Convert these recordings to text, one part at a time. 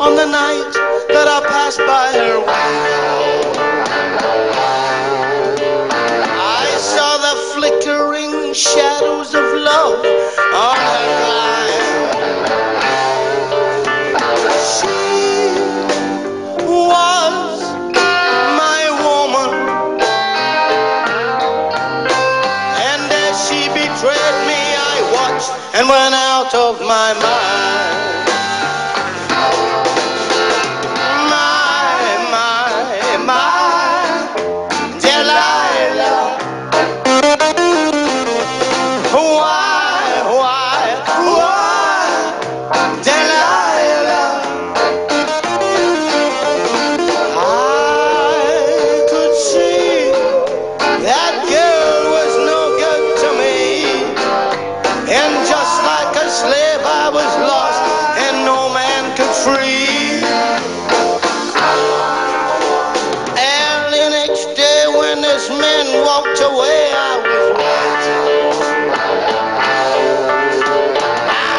on the night that I passed by her window. I saw the flickering shadows of love on her mind. She was my woman, and as she betrayed me, I watched and went out of my mind. This man walked away, I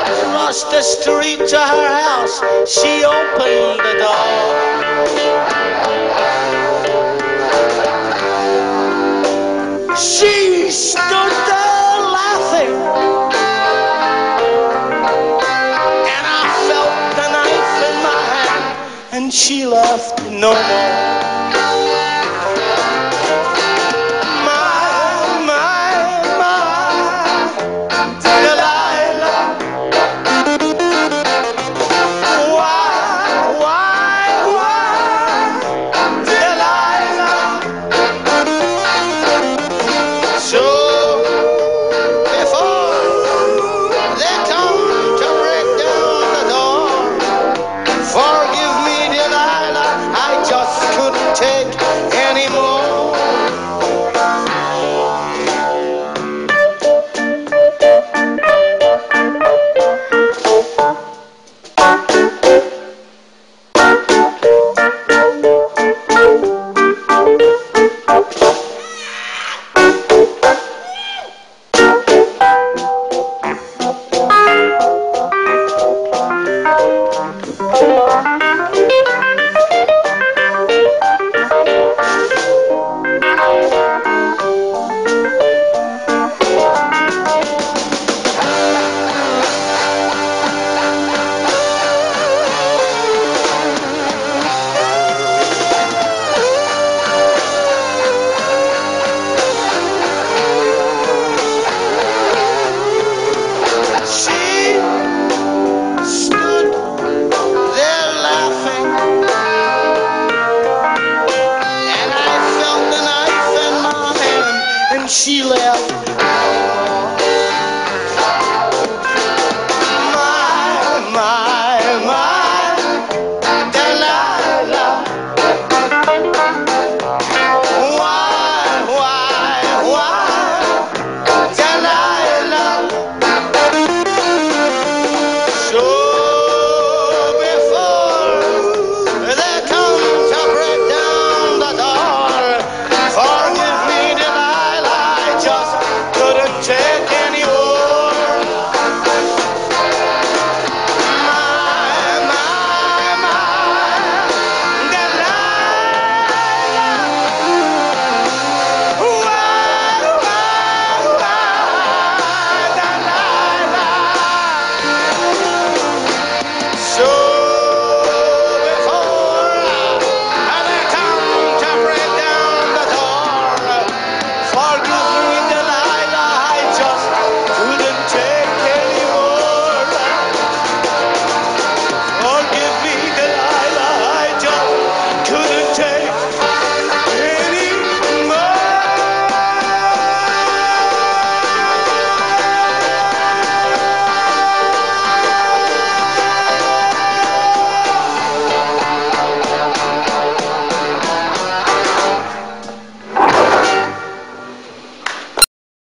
was crossed the street to her house. She opened the door. She stood there laughing. And I felt the knife in my hand. And she laughed no more. She laughed